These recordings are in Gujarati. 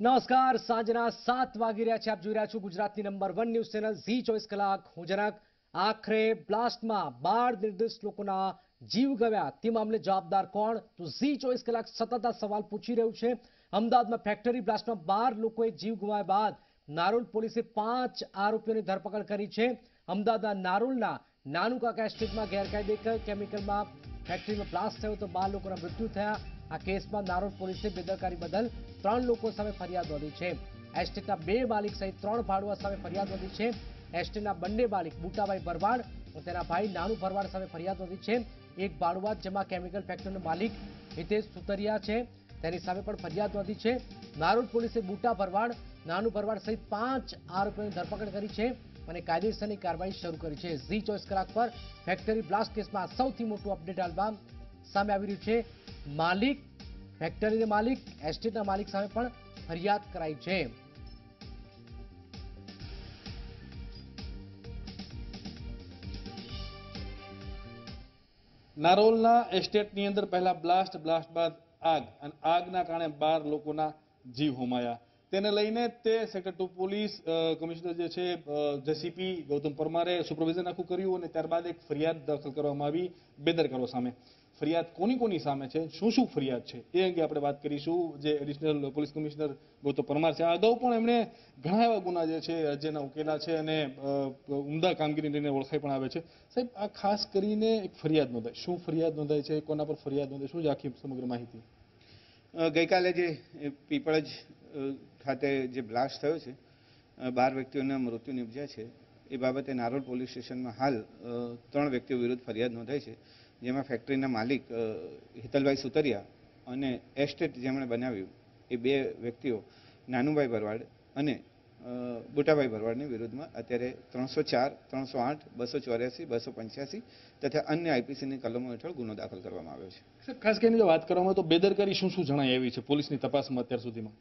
નમસ્કાર, સાંજના સાત વાગી રહ્યા છે. આપ જોઈ રહ્યા છો ગુજરાતની number one news channel Zee ચોવીસ કલાક. હું જનક. આખરે બ્લાસ્ટમાં બાર નિર્દોષ લોકોના જીવ ગયા તે મામલે જવાબદાર કોણ? તો ઝી ચોવીસ કલાક સતત આ સવાલ પૂછી રહ્યું છે. અમદાવાદમાં ફેક્ટરી બ્લાસ્ટમાં બાર લોકોએ જીવ ગુમાવ્યા બાદ નારોલ પોલીસે પાંચ આરોપીઓની ધરપકડ કરી છે. અમદાવાદના નારોલના નાનુકાકા એસ્ટેટમાં ગેરકાયદે કેમિકલમાં ફેક્ટરીમાં બ્લાસ્ટ થયો તો બાર લોકોના મૃત્યુ થયા. આ કેસમાં નારોલ પોલીસે બેદરકારી બદલ ત્રણ લોકો સામે ફરિયાદ નોંધી છે. એસ્ટેટના બે માલિક સહિત ત્રણ ભાડુઆ સામે ફરિયાદ નોંધી છે. એસ્ટેટના બંને માલિક બુટાભાઈ ભરવાડ અને તેના ભાઈ નાનું ભરવાડ સામે ફરિયાદ નોંધી છે. એક ભાડુઆ જેમાં કેમિકલ ફેક્ટરીનો માલિક હિતેશ સુતરિયા છે. તેની સામે પણ ફરિયાદ નોંધી છે. નારોલ પોલીસે બુટા ભરવાડ, નાનું ભરવાડ સહિત પાંચ આરોપીઓની ધરપકડ કરી છે. અને કાયદેસરની કાર્યવાહી શરૂ કરી છે. ઝી ચોવીસ કલાક પર ફેક્ટરી બ્લાસ્ટ કેસમાં સૌથી મોટું અપડેટ હાલમાં સામે આવી રહ્યું છે. માલિક ફેક્ટરીના માલિક એસ્ટેટના માલિક સામે પણ ફરિયાદ કરાઈ છે. નારોલના એસ્ટેટની અંદર પહેલા બ્લાસ્ટ બ્લાસ્ટ બાદ આગ. અને આગના કારણે બાર લોકોના જીવ હોમાયા. તેને લઈને તે સેક્ટર ટુ પોલીસ કમિશનર જે છે જેસીપી ગૌતમ પરમારે સુપરવિઝન આખું કર્યું અને ત્યારબાદ એક ફરિયાદ દાખલ કરવામાં આવી બેદરકારો સામે. ફરિયાદ કોની કોની સામે છે? શું શું ફરિયાદ છે? એ અંગે આપણે વાત કરીશું. જે additional police commissioner Gautam Parmar છે. આ અગાઉ પણ એમણે ઘણા એવા ગુના જે છે રાજ્યના ઉકેલા છે અને ઉમદા કામગીરી લઈને ઓળખાઈ પણ આવે છે. સાહેબ, આ ખાસ કરીને એક ફરિયાદ નોંધાય. શું ફરિયાદ નોંધાય છે? કોના પર ફરિયાદ નોંધાય? શું છે આખી સમગ્ર માહિતી? ગઈકાલે જે પીપળજ ખાતે જે બ્લાસ્ટ થયો છે બાર વ્યક્તિઓના મૃત્યુ નિપજ્યા છે, એ બાબતે નારોલ પોલીસ સ્ટેશનમાં હાલ ત્રણ વ્યક્તિઓ વિરુદ્ધ ફરિયાદ નોંધાઈ છે, જેમાં ફેક્ટરીના માલિક હિતલભાઈ સુતરિયા અને એસ્ટેટ જેમણે બનાવ્યું, એ બે વ્યક્તિઓ, નાનુભાઈ ભરવાડ અને બુટાભાઈ ભરવાડની વિરુદ્ધમાં અત્યારે ત્રણસો ચાર, ત્રણસો આઠ, બસો ચોર્યાસી, બસો પંચ્યાસી તથા અન્ય આઈપીસીની કલમો હેઠળ ગુનો દાખલ કરવામાં આવ્યો છે. ખાસ કરીને વાત કરવામાં તો બેદરકારી શું શું જણાય એવી છે પોલીસની તપાસમાં અત્યાર સુધીમાં?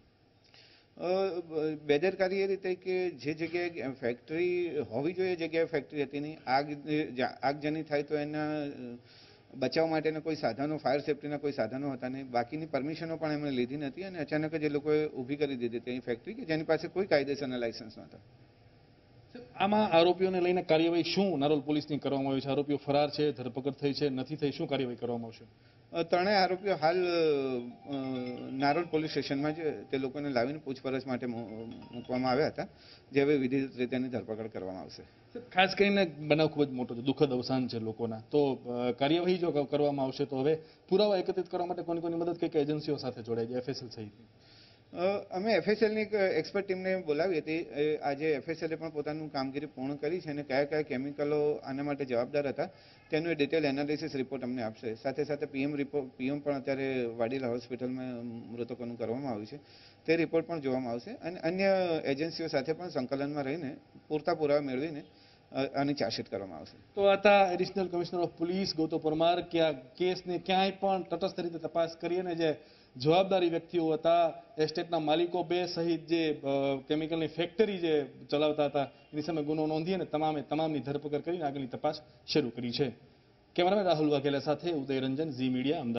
બેદરકારી એ રીતે કે જે જગ્યાએ ફેક્ટરી હોવી જોઈએ જગ્યાએ ફેક્ટરી હતી નહીં. આગ આગજની થાય તો એના બચાવ માટેના કોઈ સાધનો ફાયર સેફ્ટીના કોઈ સાધનો હતા નહીં. બાકીની પરમિશનો પણ એમણે લીધી નથી અને અચાનક જ એ લોકોએ ઊભી કરી દીધી હતી ફેક્ટરી કે જેની પાસે કોઈ કાયદેસરના લાયસન્સ નહોતા. આમાં આરોપીઓને લઈને કાર્યવાહી શું? નારોલ પોલીસની કરવામાં આવી છે. આરોપીઓ ફરાર છે ધરપકડ થઈ છે નથી થઈ શું કાર્યવાહી કરવામાં આવશે? ત્રણેય આરોપીઓ હાલ નારોલ પોલીસ સ્ટેશનમાં જ તે લોકોને લાવીને પૂછપરછ માટે મૂકવામાં આવ્યા હતા જે હવે વિધિત રીતે એની ધરપકડ કરવામાં આવશે. ખાસ કરીને બનાવ ખૂબ જ મોટો છે દુઃખદ અવસાન છે લોકોના. તો કાર્યવાહી જો કરવામાં આવશે તો હવે પુરાવા એકત્રિત કરવા માટે કોની કોની મદદ? કઈ કઈ એજન્સીઓ સાથે જોડાય છે એફએસએલ સહિત અ, અમે એફએસએલની એક એક્સપર્ટ ટીમને બોલાવી હતી. આજે એફએસએલે પણ પોતાનું કામગીરી પૂર્ણ કરી છે અને કયા કયા કેમિકલો આના માટે જવાબદાર હતા, તેનું ડિટેલ એનાલિસિસ રિપોર્ટ અમને આપશે. સાથે સાથે પીએમ રિપોર્ટ પીએમ પણ અત્યારે વાડીલા હોસ્પિટલમાં મૃતકોનું કરવામાં આવ્યું છે. તે રિપોર્ટ પણ જોવામાં આવશે. અને અન્ય એજન્સીઓ સાથે પણ સંકલનમાં રહીને પૂરતા પુરાવા મેળવીને અ, આની ચાર્જશીટ કરવામાં આવશે. તો હતા additional commissioner of police Gautam Parmar કે આ કેસને ક્યાંય પણ તટસ્થ રીતે તપાસ કરી અને જે જવાબદારી વ્યક્તિઓ હતા એસ્ટેટના માલિકો બે સહિત જે કેમિકલની ફેક્ટરી જે ચલાવતા હતા એની સામે ગુનો નોંધી અને તમામે તમામની ધરપકડ કરીને આગળની તપાસ શરૂ કરી છે. કેમેરામેન રાહુલ વાઘેલા સાથે ઉદય રંજન ઝી મીડિયા અમદાવાદ.